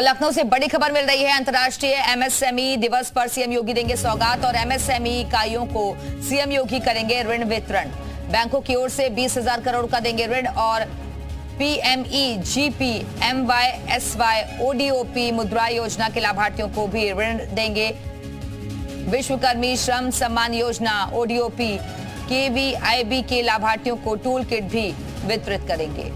लखनऊ से बड़ी खबर मिल रही है। अंतर्राष्ट्रीय एमएसएमई दिवस पर सीएम योगी देंगे सौगात और एमएसएमई इकाइयों को सीएम योगी करेंगे ऋण वितरण। बैंकों की ओर से बीस हज़ार करोड़ का देंगे ऋण और PMEGP M Y S Y ODOP Mudra Yojana के लाभार्थियों को भी ऋण देंगे। विश्वकर्मी श्रम सम्मान योजना, ओडीओपी, केवीआईबी के लाभार्थियों को टूल किट भी वितरित करेंगे।